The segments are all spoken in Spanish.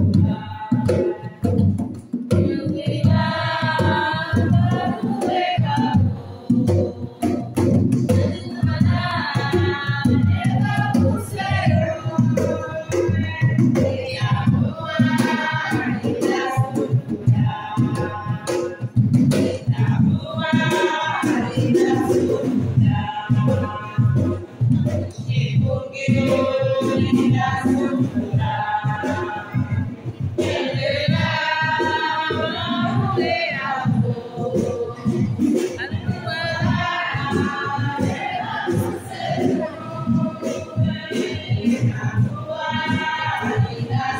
Música are with us.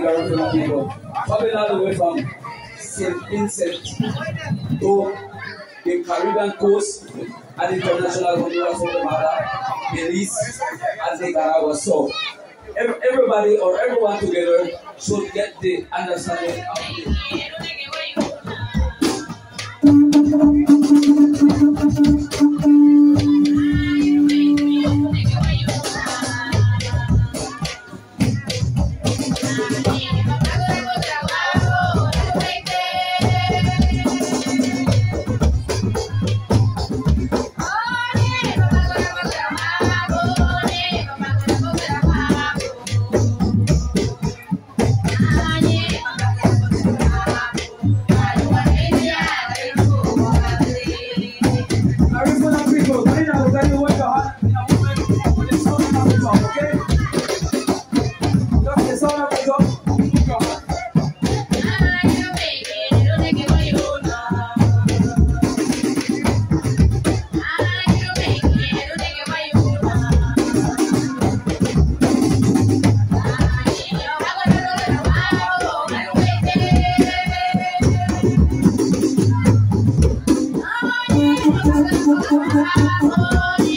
the Garifuna people. The way from St. Vincent to the Caribbean coast and international Honduras of the Mara, Belize, and Nicaragua. So, everybody or everyone together should get the understanding of the Oh,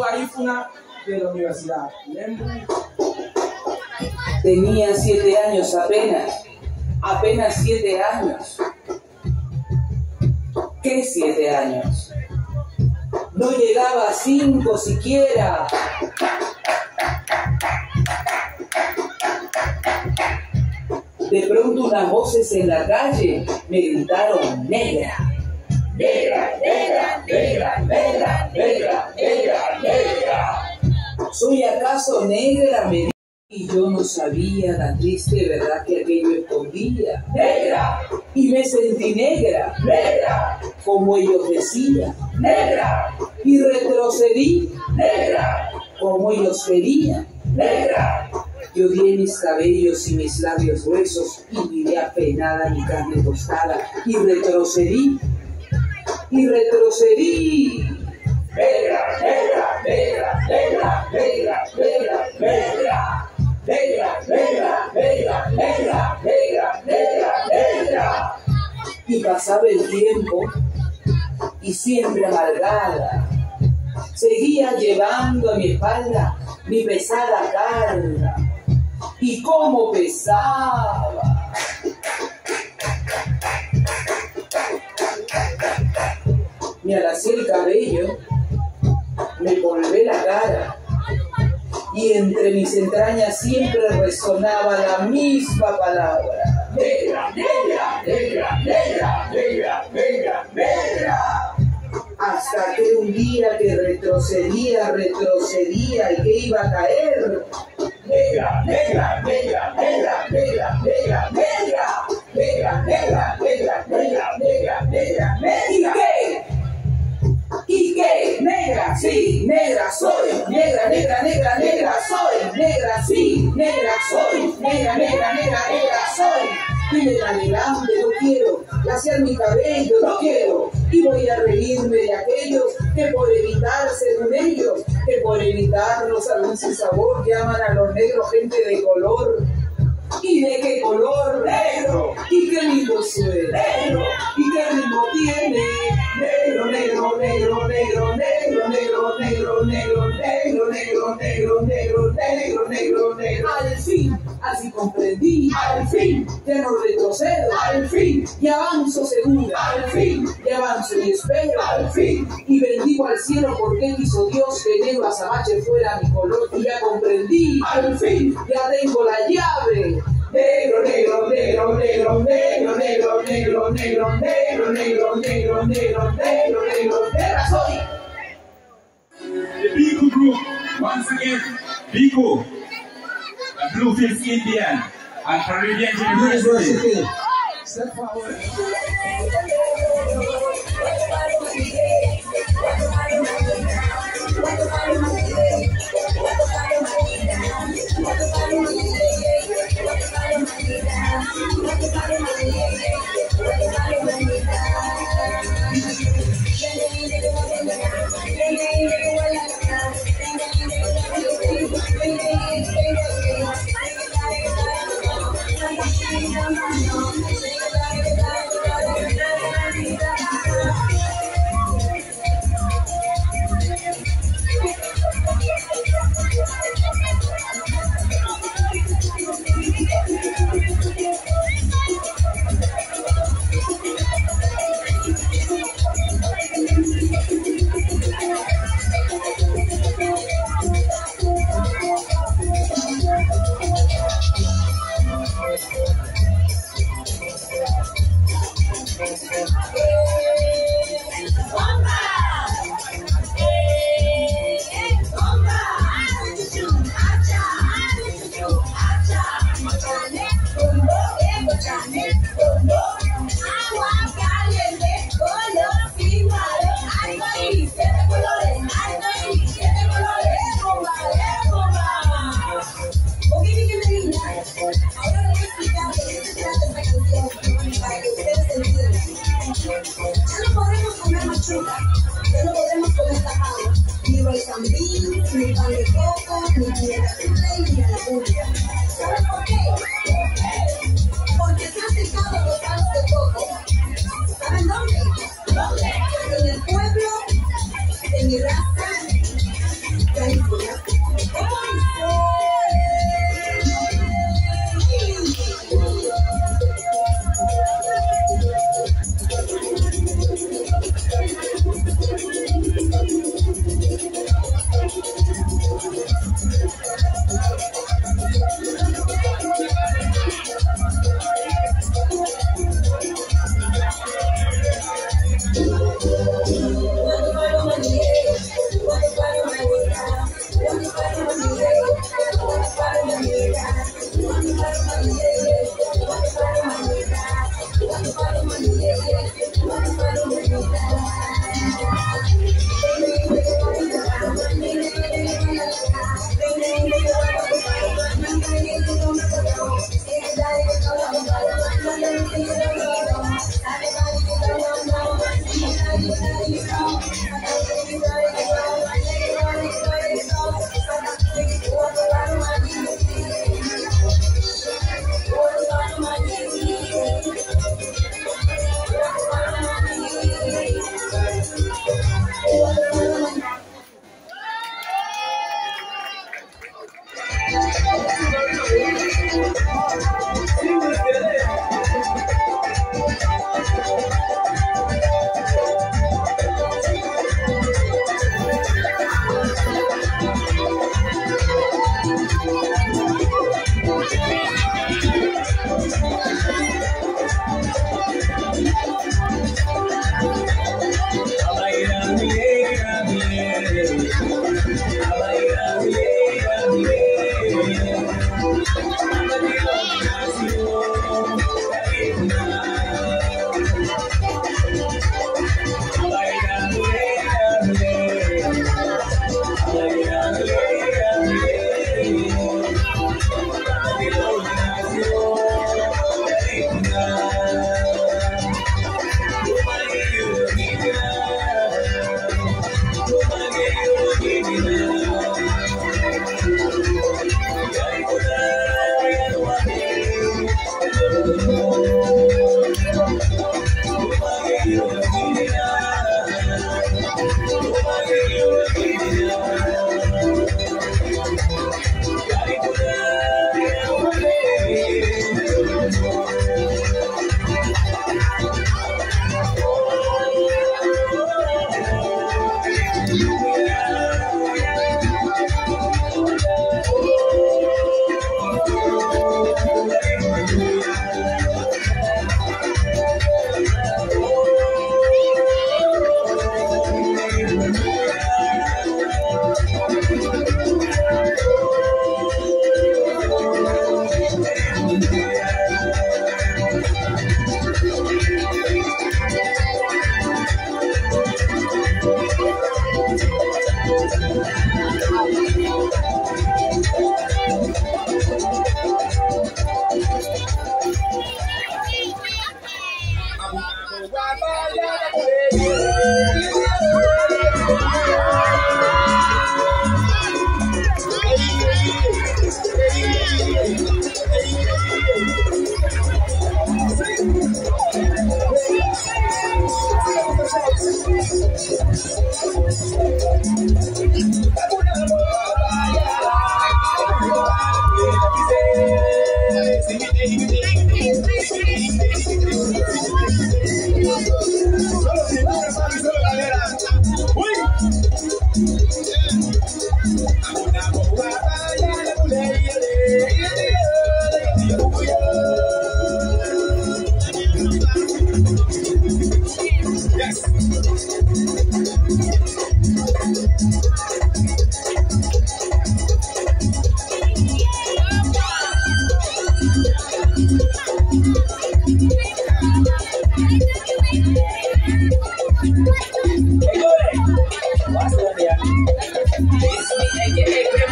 Garífuna de la universidad. Tenía siete años apenas, apenas siete años. ¿Qué siete años? No llegaba a cinco siquiera. De pronto unas voces en la calle me gritaron negra. Negra, negra, negra, negra, negra, negra, negra. ¿Soy acaso negra? Me y yo no sabía la triste verdad que aquello escondía. Negra. Y me sentí negra. Negra. Como ellos decían. Negra. Y retrocedí. Negra. Como ellos querían. Negra. Yo di mis cabellos y mis labios gruesos y miré apenada mi carne tostada y retrocedí y retrocedí. Negra, negra, negra, negra, negra, negra, negra. Negra, negra, negra, negra, negra, negra, negra. Y pasaba el tiempo y siempre amargada. Seguía llevando a mi espalda mi pesada carga. Y cómo pesaba. Me alacé el cabello, me polvé la cara y entre mis entrañas siempre resonaba la misma palabra. Negra, negra, negra, negra, negra, negra, negra. Hasta que un día que retrocedía, retrocedía y que iba a caer. Negra, negra, negra, negra, negra, negra, negra. Negra, negra, negra, negra, negra, negra, negra. Sí, negra soy, negra, negra, negra, negra soy, negra, sí, negra soy, negra, negra, negra, negra soy. Y negra, negra, hombre, no quiero, laciar mi cabello, no quiero. Y voy a reírme de aquellos que por evitar ser un ellos, que por evitarlos a dulce sabor llaman a los negros gente de color. ¿Y de qué color? Negro. ¿Y qué lindo suena? Negro. ¿Y qué ritmo tiene? Negro, negro, negro, negro, negro, negro, negro, negro, negro, negro, negro, negro, negro, negro, negro. Al fin, así comprendí. Al fin, ya no retrocedo. Al fin, y avanzo segura. Al fin, y avanzo y espero. Al fin, y bendigo al cielo porque quiso Dios que negro azabache fuera mi color. Y ya comprendí. Al fin, ya tengo la llave. Negro, negro, negro, negro, negro, negro, negro, negro, negro, negro, negro, negro, negro, negro, negra soy. The Biku group, once again, Biku. Bluefields Indian and Caribbean University. Step forward. Thank you.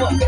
Haji